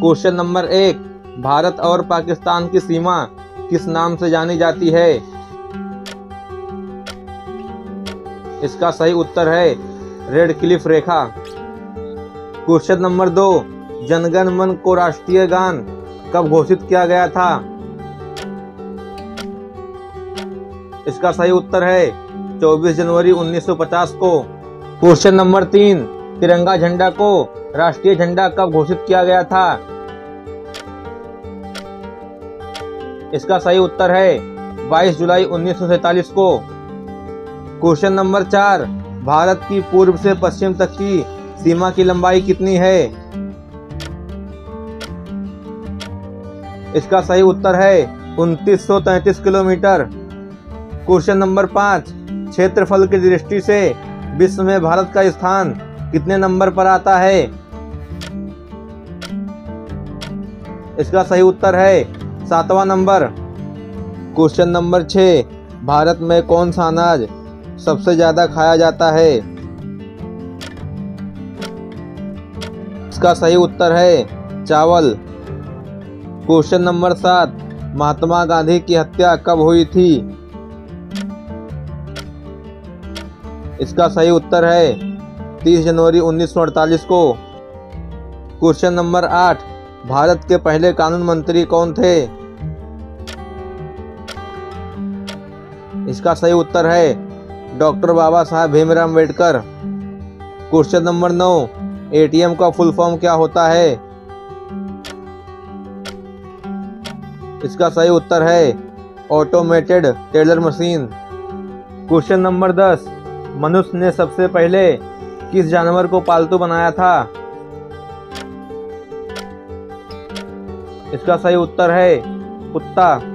Question number एक, भारत और पाकिस्तान की सीमा किस नाम से जानी जाती है? इसका सही उत्तर है रेड क्लिफ रेखा। क्वेश्चन नंबर दो, जनगण मन को राष्ट्रीय गान कब घोषित किया गया था? इसका सही उत्तर है 24 जनवरी 1950 को। क्वेश्चन नंबर तीन, तिरंगा झंडा को राष्ट्रीय झंडा कब घोषित किया गया था? इसका सही उत्तर है 22 जुलाई 1947 को। क्वेश्चन नंबर चार, भारत की पूर्व से पश्चिम तक की सीमा की लंबाई कितनी है? इसका सही उत्तर है 2933 किलोमीटर। क्वेश्चन नंबर पाँच, क्षेत्रफल की दृष्टि से विश्व में भारत का स्थान कितने नंबर पर आता है? इसका सही उत्तर है सातवां नंबर। क्वेश्चन नंबर छ भारत में कौन सा अनाज सबसे ज़्यादा खाया जाता है? इसका सही उत्तर है चावल। क्वेश्चन नंबर सात, महात्मा गांधी की हत्या कब हुई थी? इसका सही उत्तर है 30 जनवरी 1948 को। क्वेश्चन नंबर आठ, भारत के पहले कानून मंत्री कौन थे? इसका सही उत्तर है, doctor Baba Saheb Bhimrao Ambedkar question number नौ, एटीएम का फुल फॉर्म क्या होता है? इसका सही उत्तर है automated teller machine. Question number दस, मनुष्य ने सबसे पहले किस जानवर को पालतू बनाया था? इसका सही उत्तर है कुत्ता।